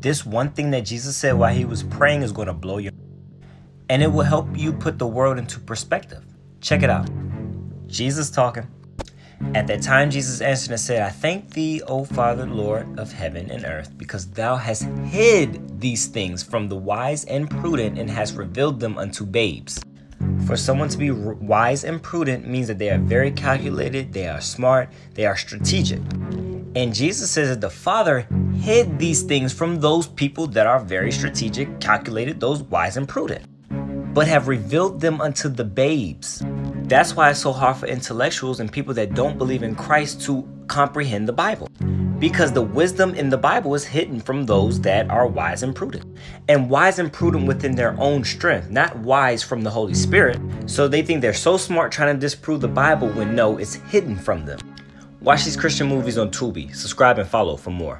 This one thing that Jesus said while he was praying is going to blow your and it will help you put the world into perspective. Check it out. Jesus talking. At that time, Jesus answered and said, I thank thee, O Father, Lord of heaven and earth, because thou hast hid these things from the wise and prudent and hast revealed them unto babes. For someone to be wise and prudent means that they are very calculated, they are smart, they are strategic. And Jesus says that the Father hid these things from those people that are very strategic, calculated, those wise and prudent, but have revealed them unto the babes. That's why it's so hard for intellectuals and people that don't believe in Christ to comprehend the Bible. Because the wisdom in the Bible is hidden from those that are wise and prudent. And wise and prudent within their own strength, not wise from the Holy Spirit. So they think they're so smart trying to disprove the Bible when no, it's hidden from them. Watch these Christian movies on Tubi. Subscribe and follow for more.